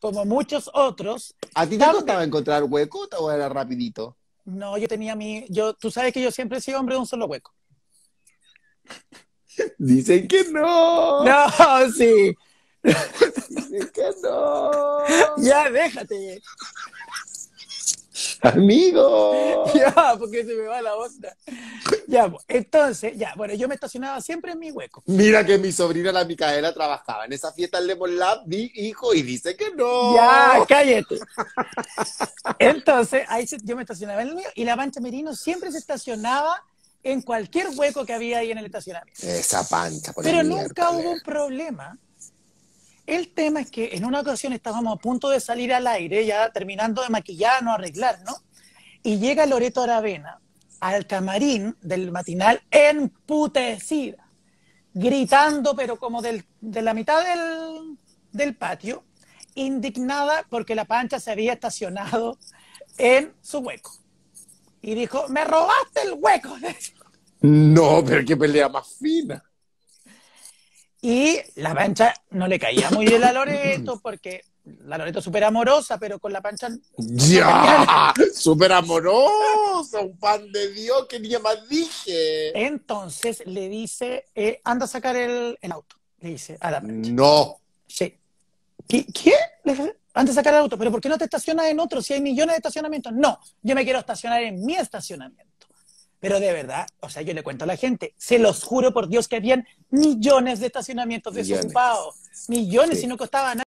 como muchos otros. ¿A ti te también- costaba encontrar hueco o era rapidito? No, yo tenía mi, yo, tú sabes que yo siempre he sido hombre de un solo hueco. Dicen que no. No, sí. Dicen que no. Ya, déjate. Amigo. Ya, porque se me va la onda. Ya, pues, entonces, ya, bueno, yo me estacionaba siempre en mi hueco. Mira que mi sobrina la Micaela trabajaba en esa fiesta del Lemon Lab, mi hijo, y dice que no. Ya, cállate. Entonces, ahí se- yo me estacionaba en el mío y la pancha Merino siempre se estacionaba en cualquier hueco que había ahí en el estacionamiento. Esa pancha, por Pero nunca hubo un problema. El tema es que en una ocasión estábamos a punto de salir al aire, ya terminando de maquillarnos, arreglarnos, y llega Loreto Aravena al camarín del matinal emputecida, gritando, pero como de la mitad del, del patio, indignada porque la pancha se había estacionado en su hueco. Y dijo, me robaste el hueco. No, pero qué pelea más fina. Y la pancha no le caía muy bien a Loreto, porque la Loreto es súper amorosa, pero con la pancha. ¡Ya! ¡Súper amoroso! ¡Un pan de Dios! ¿Qué día más dije? Entonces le dice, eh, anda a sacar el, el auto. Le dice a la pancha. No. Sí. ¿Qué? ¿Qué? Le dice, Anda a sacar el auto. ¿Pero por qué no te estacionas en otro si hay millones de estacionamientos? No, yo me quiero estacionar en mi estacionamiento. Pero de verdad, o sea, yo le cuento a la gente, se los juro por Dios que habían millones de estacionamientos Millones. desocupados. Millones, Sí. y no costaba nada.